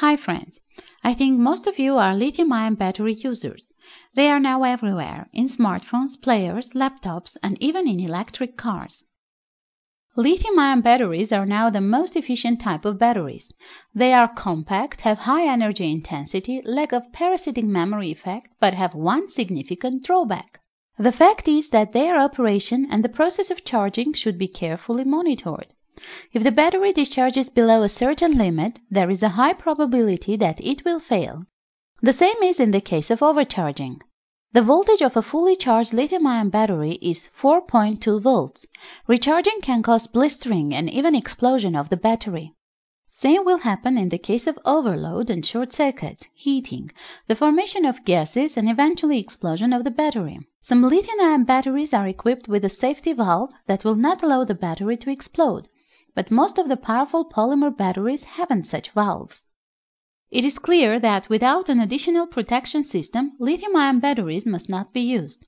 Hi friends! I think most of you are lithium-ion battery users. They are now everywhere, in smartphones, players, laptops, and even in electric cars. Lithium-ion batteries are now the most efficient type of batteries. They are compact, have high energy intensity, lack of parasitic memory effect, but have one significant drawback. The fact is that their operation and the process of charging should be carefully monitored. If the battery discharges below a certain limit, there is a high probability that it will fail. The same is in the case of overcharging. The voltage of a fully charged lithium-ion battery is 4.2 volts. Recharging can cause blistering and even explosion of the battery. Same will happen in the case of overload and short circuits, heating, the formation of gases, and eventually explosion of the battery. Some lithium-ion batteries are equipped with a safety valve that will not allow the battery to explode, but most of the powerful polymer batteries haven't such valves. It is clear that without an additional protection system, lithium-ion batteries must not be used.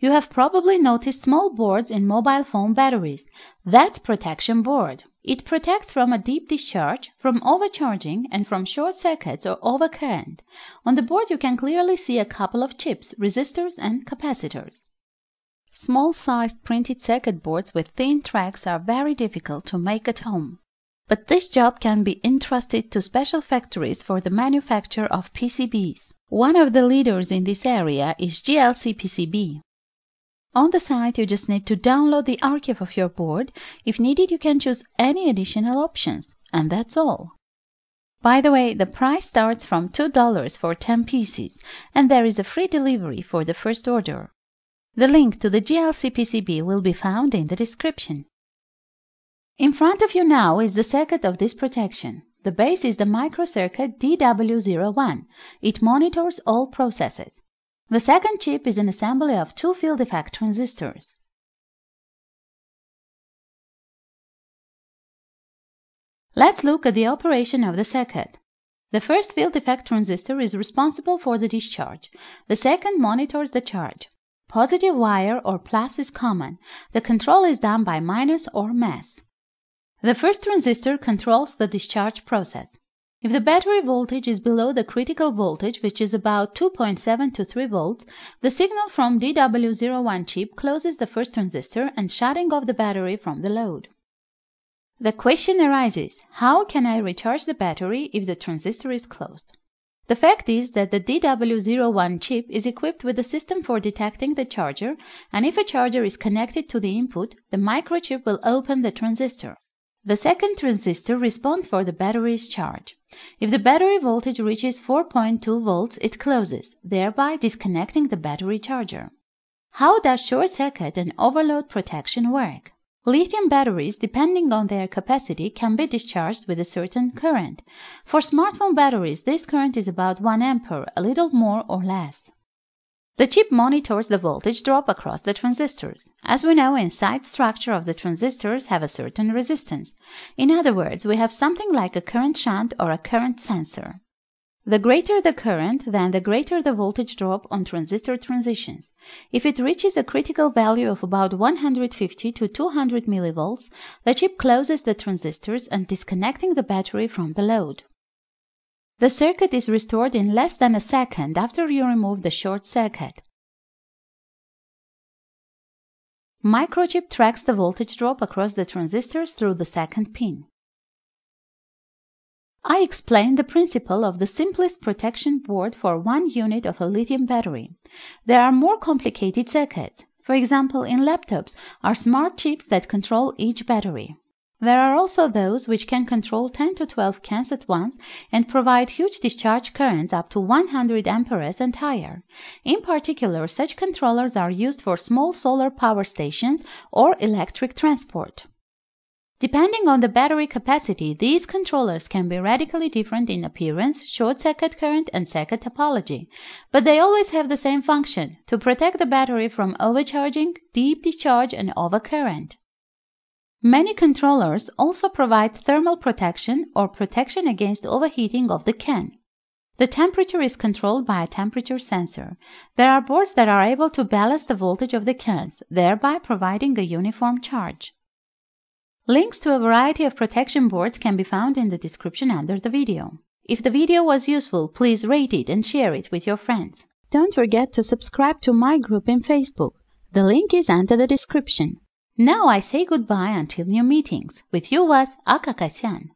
You have probably noticed small boards in mobile phone batteries. That's protection board. It protects from a deep discharge, from overcharging, and from short circuits or overcurrent. On the board you can clearly see a couple of chips, resistors, and capacitors. Small-sized printed circuit boards with thin tracks are very difficult to make at home. But this job can be entrusted to special factories for the manufacture of PCBs. One of the leaders in this area is JLCPCB. On the site, you just need to download the archive of your board. If needed, you can choose any additional options. And that's all. By the way, the price starts from $2 for 10 pieces, and there is a free delivery for the first order. The link to the JLCPCB will be found in the description. In front of you now is the circuit of this protection. The base is the microcircuit DW01. It monitors all processes. The second chip is an assembly of two field effect transistors. Let's look at the operation of the circuit. The first field effect transistor is responsible for the discharge. The second monitors the charge. Positive wire or plus is common. The control is done by minus or mass. The first transistor controls the discharge process. If the battery voltage is below the critical voltage, which is about 2.7 to 3 volts, the signal from DW01 chip closes the first transistor and shutting off the battery from the load. The question arises, how can I recharge the battery if the transistor is closed? The fact is that the DW01 chip is equipped with a system for detecting the charger, and if a charger is connected to the input, the microchip will open the transistor. The second transistor responds for the battery's charge. If the battery voltage reaches 4.2 volts, it closes, thereby disconnecting the battery charger. How does short circuit and overload protection work? Lithium batteries, depending on their capacity, can be discharged with a certain current. For smartphone batteries, this current is about 1 ampere, a little more or less. The chip monitors the voltage drop across the transistors. As we know, inside structure of the transistors have a certain resistance. In other words, we have something like a current shunt or a current sensor. The greater the current, then the greater the voltage drop on transistor transitions. If it reaches a critical value of about 150 to 200 millivolts, the chip closes the transistors and disconnecting the battery from the load. The circuit is restored in less than a second after you remove the short circuit. Microchip tracks the voltage drop across the transistors through the second pin. I explained the principle of the simplest protection board for one unit of a lithium battery. There are more complicated circuits. For example, in laptops are smart chips that control each battery. There are also those which can control 10 to 12 cans at once and provide huge discharge currents up to 100 amperes and higher. In particular, such controllers are used for small solar power stations or electric transport. Depending on the battery capacity, these controllers can be radically different in appearance, short circuit current, and circuit topology, but they always have the same function to protect the battery from overcharging, deep discharge, and overcurrent. Many controllers also provide thermal protection or protection against overheating of the can. The temperature is controlled by a temperature sensor. There are boards that are able to balance the voltage of the cans, thereby providing a uniform charge. Links to a variety of protection boards can be found in the description under the video. If the video was useful, please rate it and share it with your friends. Don't forget to subscribe to my group in Facebook. The link is under the description. Now I say goodbye until new meetings. With you was Aka Kasyan.